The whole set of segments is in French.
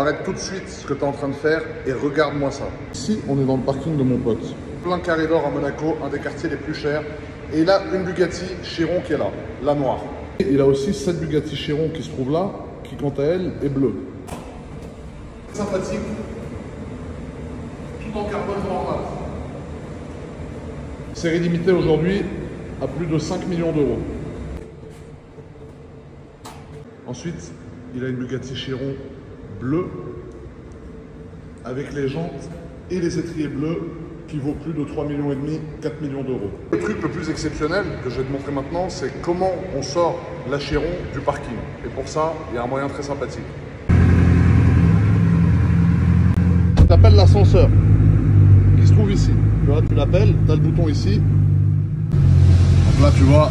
arrête tout de suite ce que tu es en train de faire et regarde-moi ça. Ici, on est dans le parking de mon pote. Plein carré d'or à Monaco, un des quartiers les plus chers. Et il a une Bugatti Chiron qui est là, la noire. Et il a aussi cette Bugatti Chiron qui se trouve là, qui quant à elle est bleue. Sympathique, tout en carbone normal. Série limitée aujourd'hui à plus de 5 millions d'euros. Ensuite, il a une Bugatti Chiron bleue avec les jantes et les étriers bleus qui vaut plus de 3 millions et demi, 4 millions d'euros. Le truc le plus exceptionnel que je vais te montrer maintenant, c'est comment on sort la Chiron du parking. Et pour ça, il y a un moyen très sympathique. Tu appelles l'ascenseur qui se trouve ici. Tu vois, tu l'appelles, tu as le bouton ici. Donc là, tu vois,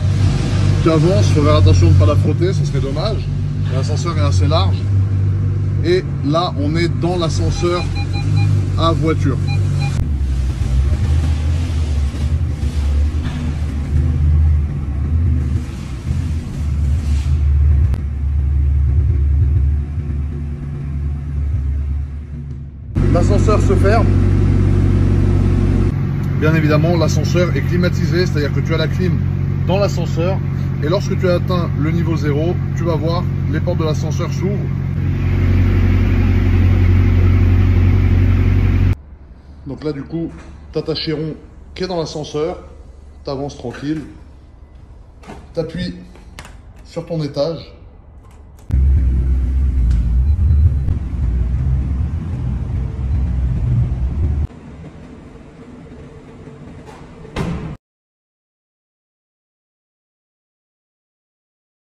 tu avances, faut faire attention de ne pas la frotter, ce serait dommage. L'ascenseur est assez large. Et là, on est dans l'ascenseur à voiture. L'ascenseur se ferme. Bien évidemment, l'ascenseur est climatisé, c'est-à-dire que tu as la clim dans l'ascenseur. Et lorsque tu as atteint le niveau 0, tu vas voir les portes de l'ascenseur s'ouvrent. Donc là, du coup, tu as ta Chiron qui est dans l'ascenseur. Tu avances tranquille. Tu appuies sur ton étage